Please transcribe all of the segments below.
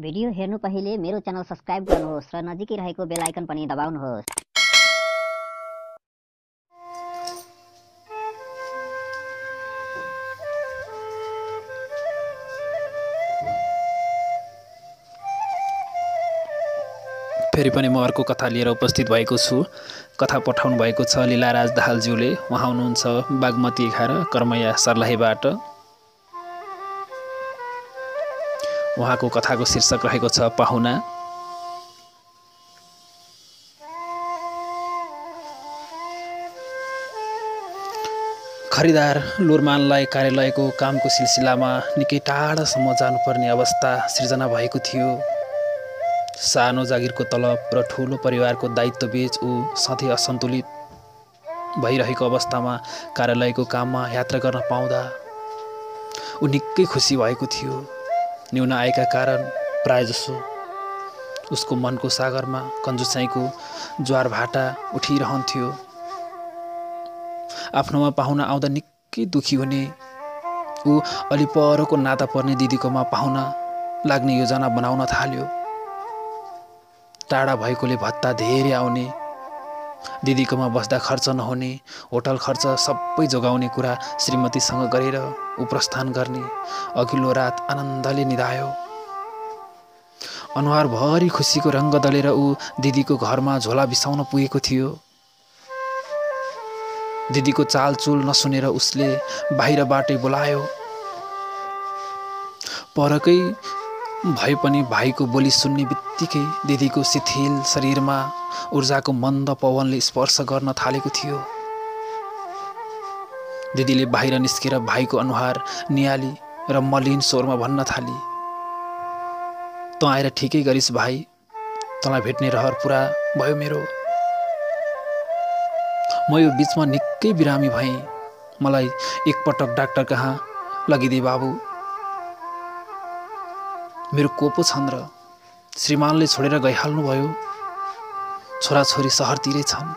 Video हेर्नु पहिले मेरो च्यानल सब्सक्राइब गर्नुहोस् र नजिकै रहेको बेल आइकन पनि दबाउनुहोस्। फेरि पनि म अर्को कथा लिएर उपस्थित भएको छु। कथा पठाउनु भएको छ लीलाराज दाहालज्यूले। उहाँ हुनुहुन्छ बागमती एघार कर्मया सर्लाहीबाट। उहाँको कथाको शीर्षक रहेको छ पाहुना। खरिदार लुरमानलाई कार्यालयको कामको सिलसिलामा निकै टाढासम्म जानुपर्ने अवस्था सिर्जना भएको थियो। सानो जागिरको तलब र ठुलो परिवारको दायित्वबीच ऊ सधैँ असन्तुलित भइरहेको अवस्थामा कार्यालयको काममा यात्रा गर्न पाउँदा ऊ निकै खुसी भएको थियो। न्यून आएका कारण प्रायजसो उसको मनको सागरमा कन्जुसाइको ज्वार भाटा उठिरहन्थ्यो। आफ्नोमा पाहुना आउँदा निकै दुखी हुने ऊ अलि परको नाता पर्ने दिदीकोमा पाहुना लाग्ने योजना बनाउन थाल्यो। टाढा भएकोले भत्ता धेरै आउने दिदीकोमा बस्दा खर्च नहुने होटल खर्च सबै जोगाउने कुरा श्रीमतीसँग गरेर ऊ प्रस्थान गर्ने अघिल्लो रात आनन्दले निधायो। अनुहारभरि खुसीको रङ्ग दलेर ऊ दिदीको घरमा झोला बिसाउन पुगेको थियो। दिदीको चालचुल नसुनेर उसले बाहिरबाटै बोलायो परकै भए पनि भाइको बोली सुन्ने बित्तिकै दिदीको शिथिल शरीरमा ऊर्जाको मन्द पवनले स्पर्श गर्न थालेको थियो। दिदीले बाहिर निस्केर भाइको अनुहार निहाली र मलिन स्वरमा भन्न थाली। तँ आएर ठिकै गरिस् भाइ तँलाई भेट्ने रहर पुरा भयो मेरो। म यो बिचमा निकै बिरामी भएँ। मलाई एकपटक डाक्टर कहाँ लगिदिए बाबु। मेरो कोपो छन् र श्रीमानले छोडेर गइहाल्नुभयो। छोराछोरी सहरतिरै छन्।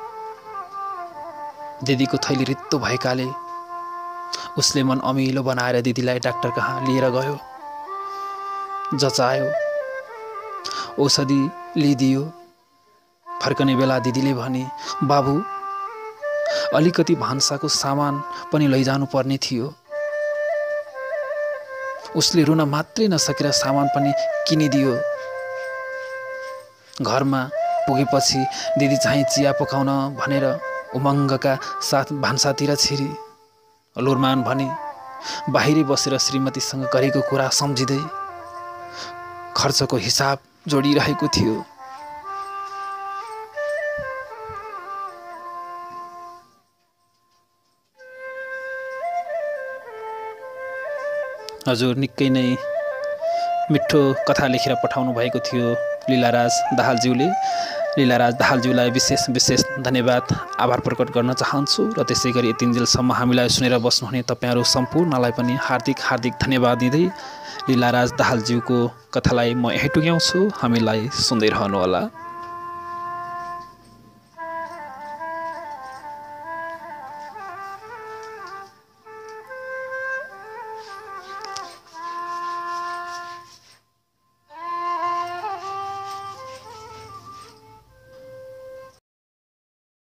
दिदीको थैली रित्तो भएकाले उसले मन अमिलो बनाएर दिदीलाई डाक्टर कहाँ लिएर गयो। जचायो औषधि लिइदियो। फर्कने बेला दिदीले भने बाबु अलिकति भान्साको सामान पनि लैजानु पर्ने थियो। उसले रुन मात्रै नसकेर सामान पनि किनिदियो। घरमा पुगेपछि दिदी चाहिँ चिया पकाउन भनेर उमङ्गका साथ भान्सातिर छिरी। लुरमान भने बाहिरै बसेर श्रीमतीसँग गरेको कुरा सम्झिँदै खर्चको हिसाब जोडिरहेको थियो। हजुर निकै नै मिठो कथा लेखेर पठाउनु भएको थियो लीलाराज दाहालज्यूले। लीलाराज दाहालज्यूलाई विशेष विशेष धन्यवाद। आभार प्रकट गर्न चाहन्छु र त्यसै गरी यतिन्जेलसम्म हामीलाई सुनेर बस्नुहुने तपाईँहरू सम्पूर्णलाई पनि हार्दिक हार्दिक धन्यवाद दिँदै लीलाराज दाहालज्यूको कथालाई म यहीँ टुङ्ग्याउँछु। हामीलाई सुन्दै रहनुहोला।